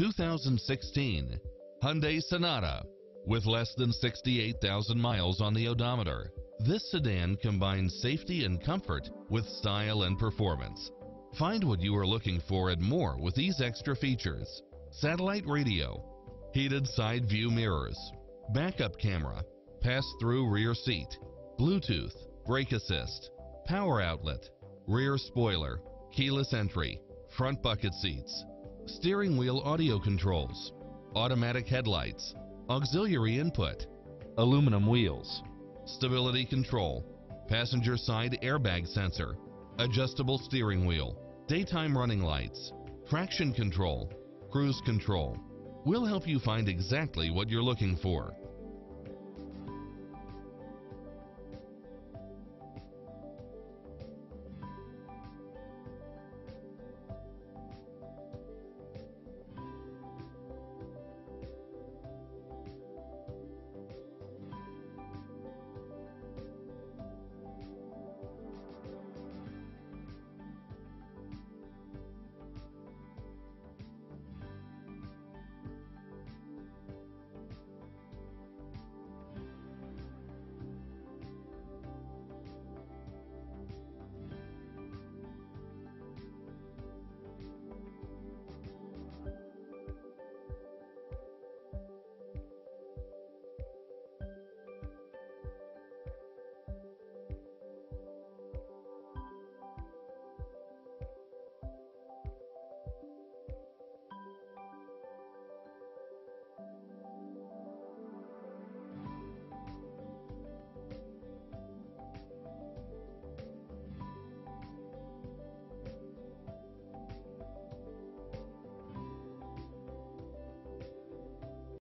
2016 Hyundai Sonata. With less than 68,000 miles on the odometer, this sedan combines safety and comfort with style and performance. Find what you are looking for and more with these extra features. Satellite radio, heated side view mirrors, backup camera, pass-through rear seat, Bluetooth, brake assist, power outlet, rear spoiler, keyless entry, front bucket seats, steering wheel audio controls, automatic headlights, auxiliary input, aluminum wheels, stability control, passenger side airbag sensor, adjustable steering wheel, daytime running lights, traction control, cruise control. We'll help you find exactly what you're looking for.